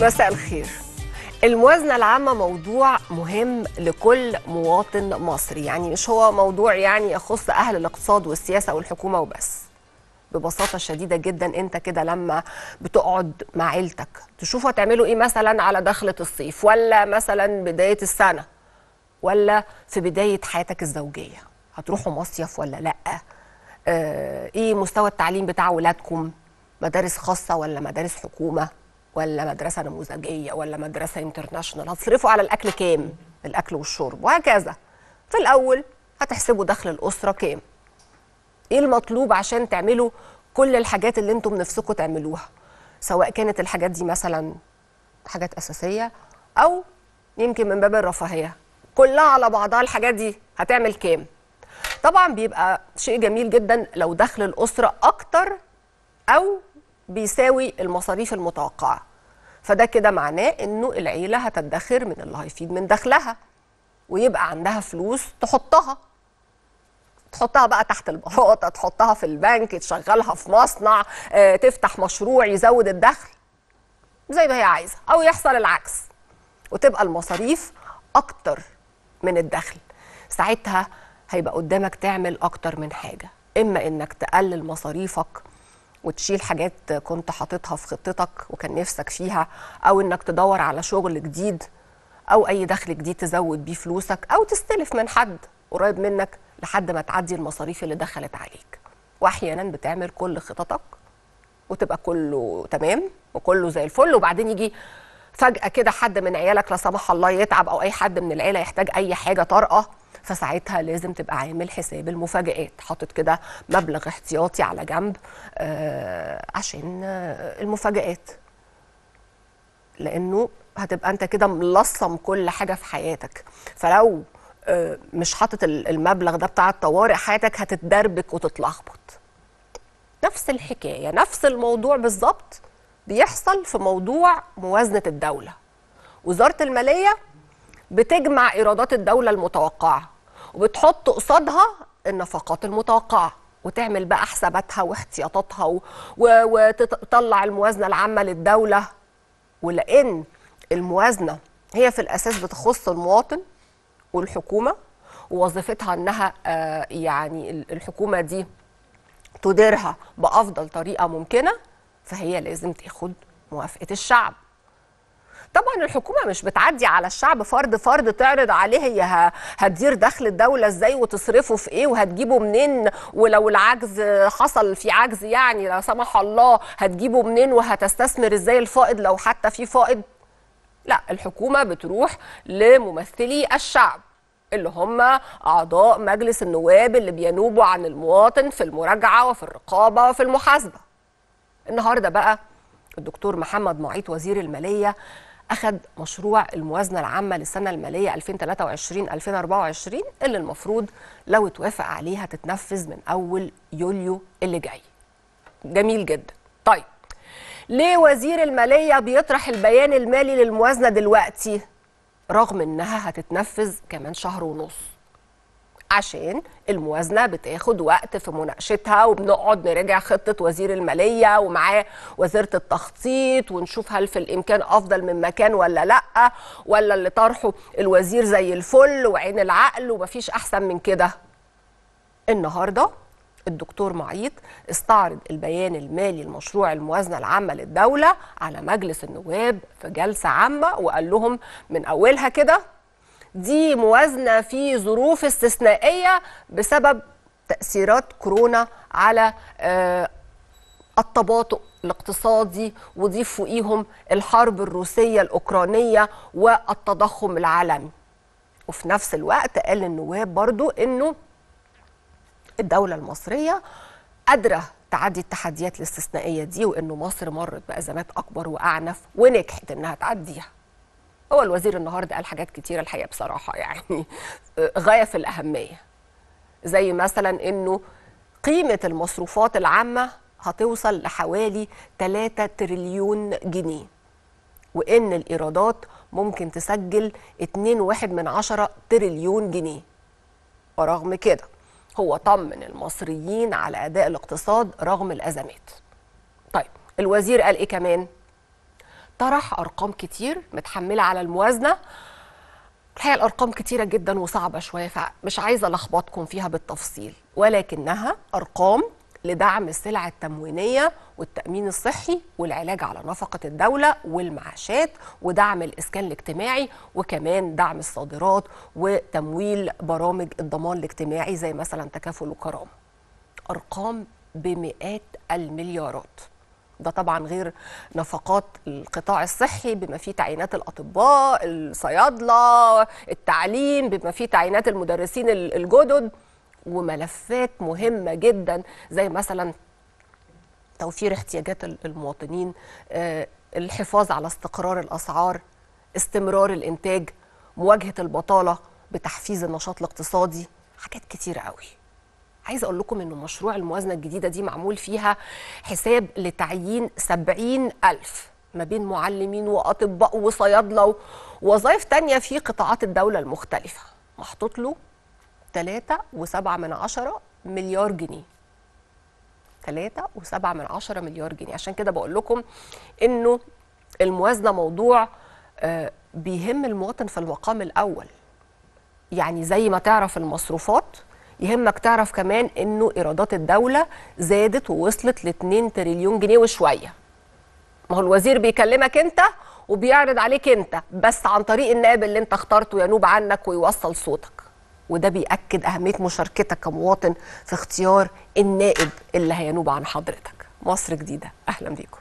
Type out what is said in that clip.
مساء الخير. الموازنة العامة موضوع مهم لكل مواطن مصري يعني مش هو موضوع يعني يخص أهل الاقتصاد والسياسة والحكومة وبس. ببساطة شديدة جدا أنت كده لما بتقعد مع عيلتك تشوفوا هتعملوا إيه مثلا على دخلة الصيف ولا مثلا بداية السنة ولا في بداية حياتك الزوجية. هتروحوا مصيف ولا لأ؟ آه إيه مستوى التعليم بتاع ولادكم؟ مدارس خاصة ولا مدارس حكومة؟ ولا مدرسة نموذجية ولا مدرسة انترناشونال هتصرفوا على الأكل كام؟ الأكل والشرب وهكذا. في الأول هتحسبوا دخل الأسرة كام. إيه المطلوب عشان تعملوا كل الحاجات اللي أنتم نفسكم تعملوها؟ سواء كانت الحاجات دي مثلا حاجات أساسية أو يمكن من باب الرفاهية. كلها على بعضها الحاجات دي هتعمل كام؟ طبعا بيبقى شيء جميل جدا لو دخل الأسرة أكتر أو بيساوي المصاريف المتوقعة. فده كده معناه إنه العيلة هتدخر من اللي هيفيد من دخلها ويبقى عندها فلوس تحطها. تحطها بقى تحت البلاطة تحطها في البنك تشغلها في مصنع آه، تفتح مشروع يزود الدخل زي ما هي عايزة أو يحصل العكس وتبقى المصاريف أكتر من الدخل. ساعتها هيبقى قدامك تعمل أكتر من حاجة إما إنك تقلل مصاريفك وتشيل حاجات كنت حاططها في خطتك وكان نفسك فيها أو إنك تدور على شغل جديد أو أي دخل جديد تزود بيه فلوسك أو تستلف من حد قريب منك لحد ما تعدي المصاريف اللي دخلت عليك. واحيانا بتعمل كل خططك وتبقى كله تمام وكله زي الفل وبعدين يجي فجأة كده حد من عيالك لا سمح الله يتعب أو أي حد من العيلة يحتاج أي حاجة طارئة. فساعتها لازم تبقى عامل حساب المفاجآت. حاطط كده مبلغ احتياطي على جنب آه عشان آه المفاجآت. لأنه هتبقى أنت كده ملصم كل حاجة في حياتك. فلو آه، مش حاطط ال- المبلغ ده بتاع الطوارئ حياتك هتتدربك وتتلخبط. نفس الحكاية نفس الموضوع بالظبط بيحصل في موضوع موازنة الدولة. وزارة المالية بتجمع إيرادات الدولة المتوقعة وبتحط قصادها النفقات المتوقعة وتعمل بقى حساباتها واحتياطاتها وتطلع الموازنة العامة للدولة. ولأن الموازنة هي في الأساس بتخص المواطن والحكومة ووظيفتها إنها آه، يعني ال- الحكومة دي تديرها بأفضل طريقة ممكنة فهي لازم تاخد موافقة الشعب. طبعا الحكومة مش بتعدي على الشعب فرد فرد تعرض عليه هي هتدير دخل الدولة إزاي وتصرفه في إيه وهتجيبه منين ولو العجز حصل في عجز يعني لا سمح الله هتجيبه منين وهتستثمر إزاي الفائض لو حتى في فائض؟ لا الحكومة بتروح لممثلي الشعب اللي هم أعضاء مجلس النواب اللي بينوبوا عن المواطن في المراجعة وفي الرقابة وفي المحاسبة. النهاردة بقى الدكتور محمد معيط وزير المالية أخذ مشروع الموازنة العامة للسنة المالية 2023-2024 اللي المفروض لو اتوافق عليها تتنفذ من أول يوليو اللي جاي. جميل جدا. طيب ليه وزير المالية بيطرح البيان المالي للموازنة دلوقتي؟ رغم إنها هتتنفذ كمان شهر ونص. عشان الموازنة بتاخد وقت في مناقشتها وبنقعد نراجع خطة وزير المالية ومعاه وزيرة التخطيط ونشوف هل في الإمكان أفضل من مكان ولا لأ ولا اللي طرحه الوزير زي الفل وعين العقل ومفيش أحسن من كده. النهارده الدكتور معيط استعرض البيان المالي لمشروع الموازنة العامة للدولة على مجلس النواب في جلسة عامة وقال لهم من أولها كده دي موازنة في ظروف استثنائية بسبب تأثيرات كورونا على آه، التباطؤ الاقتصادي وضيف فوقيهم الحرب الروسية الأوكرانية والتضخم العالمي. وفي نفس الوقت قال النواب برضو إنه الدولة المصرية قادرة تعدي التحديات الاستثنائية دي وإنه مصر مرت بأزمات أكبر وأعنف ونجحت إنها تعديها. هو الوزير النهاردة قال حاجات كتيرة الحقيقة بصراحة يعني غاية في الأهمية زي مثلا إنه قيمة المصروفات العامة هتوصل لحوالي 3 تريليون جنيه وإن الإيرادات ممكن تسجل 2.1 من عشرة تريليون جنيه ورغم كده هو طمن المصريين على أداء الاقتصاد رغم الأزمات. طيب الوزير قال إيه كمان؟ طرح أرقام كتير متحملة على الموازنة. الحقيقة الأرقام كتيرة جدا وصعبة شوية فمش عايزة ألخبطكم فيها بالتفصيل. ولكنها أرقام لدعم السلع التموينية والتأمين الصحي والعلاج على نفقة الدولة والمعاشات ودعم الإسكان الاجتماعي وكمان دعم الصادرات وتمويل برامج الضمان الاجتماعي زي مثلا تكافل وكرامه أرقام بمئات المليارات. ده طبعا غير نفقات القطاع الصحي بما فيه تعيينات الأطباء الصيادلة التعليم بما فيه تعيينات المدرسين الجدد وملفات مهمة جدا زي مثلا توفير احتياجات المواطنين الحفاظ على استقرار الأسعار استمرار الإنتاج مواجهة البطالة بتحفيز النشاط الاقتصادي حاجات كتيره قوي. عايزة أقول لكم إنه مشروع الموازنة الجديدة دي معمول فيها حساب لتعيين سبعين ألف ما بين معلمين وأطباء وصيادلة ووظائف تانية في قطاعات الدولة المختلفة. محطوط له 3.7 من عشرة مليار جنيه. 3.7 من عشرة مليار جنيه. عشان كده بقول لكم إنه الموازنة موضوع آه بيهم المواطن في المقام الأول. يعني زي ما تعرف المصروفات يهمك تعرف كمان إنه إيرادات الدولة زادت ووصلت ل 2 تريليون جنيه وشوية. ما هو الوزير بيكلمك أنت وبيعرض عليك أنت بس عن طريق النائب اللي أنت اخترته ينوب عنك ويوصل صوتك. وده بيأكد أهمية مشاركتك كمواطن في اختيار النائب اللي هينوب عن حضرتك. مصر جديدة أهلا بيكم.